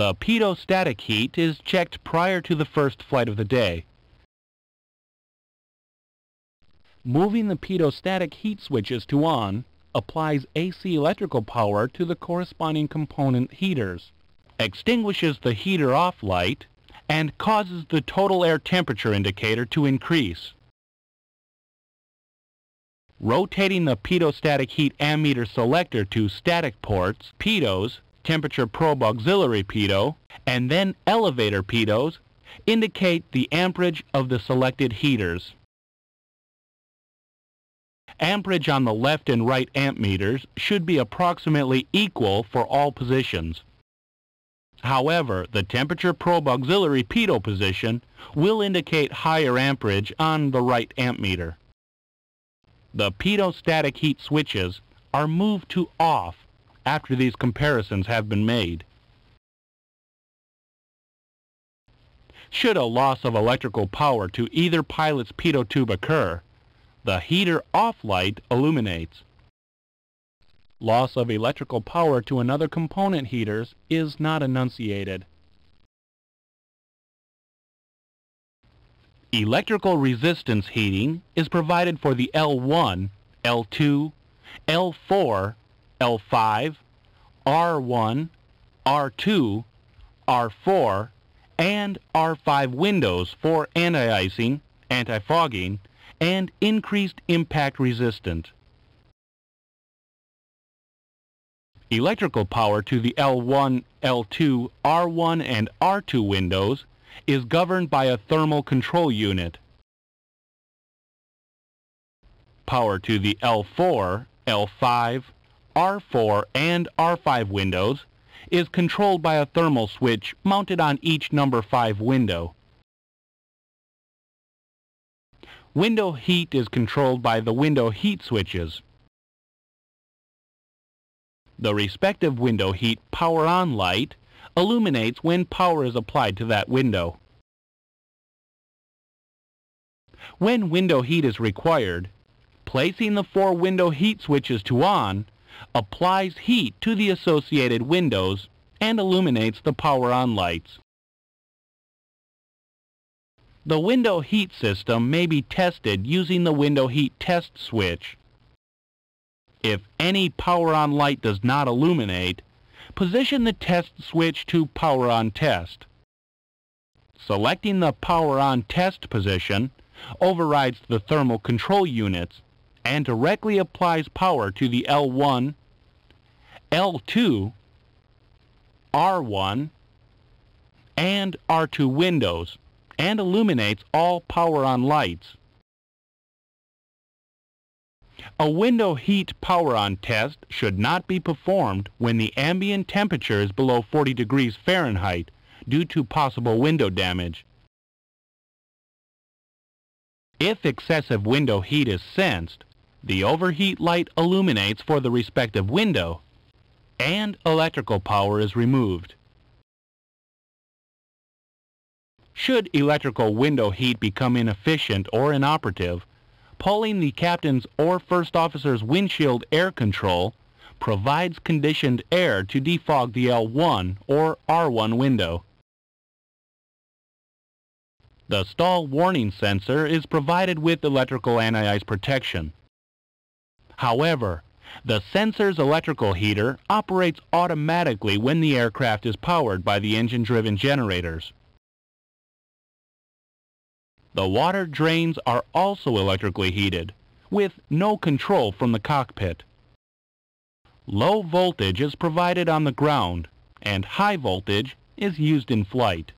The pitot-static heat is checked prior to the first flight of the day. Moving the pitot-static heat switches to on applies AC electrical power to the corresponding component heaters, extinguishes the heater off light, and causes the total air temperature indicator to increase. Rotating the pitot-static heat ammeter selector to static ports, pitots, temperature probe auxiliary pitot, and then elevator pitots indicate the amperage of the selected heaters. Amperage on the left and right amp meters should be approximately equal for all positions. However, the temperature probe auxiliary pitot position will indicate higher amperage on the right amp meter. The pitot-static heat switches are moved to off after these comparisons have been made. Should a loss of electrical power to either pilot's pitot tube occur, the heater off light illuminates. Loss of electrical power to another component heaters is not annunciated. Electrical resistance heating is provided for the L1, L2, L4, L5, R1, R2, R4, and R5 windows for anti-icing, anti-fogging, and increased impact resistant. Electrical power to the L1, L2, R1, and R2 windows is governed by a thermal control unit. Power to the L4, L5, R4, and R5 windows is controlled by a thermal switch mounted on each number 5 window. Window heat is controlled by the window heat switches. The respective window heat power on light illuminates when power is applied to that window. When window heat is required, placing the four window heat switches to on applies heat to the associated windows and illuminates the power on lights. The window heat system may be tested using the window heat test switch. If any power on light does not illuminate, position the test switch to power on test. Selecting the power on test position overrides the thermal control units and directly applies power to the L1, L2, R1, and R2 windows and illuminates all power on lights. A window heat power on test should not be performed when the ambient temperature is below 40 degrees Fahrenheit due to possible window damage. If excessive window heat is sensed, the overheat light illuminates for the respective window and electrical power is removed. Should electrical window heat become inefficient or inoperative, pulling the captain's or first officer's windshield air control provides conditioned air to defog the L1 or R1 window. The stall warning sensor is provided with electrical anti-ice protection. However, the sensor's electrical heater operates automatically when the aircraft is powered by the engine-driven generators. The water drains are also electrically heated, with no control from the cockpit. Low voltage is provided on the ground, and high voltage is used in flight.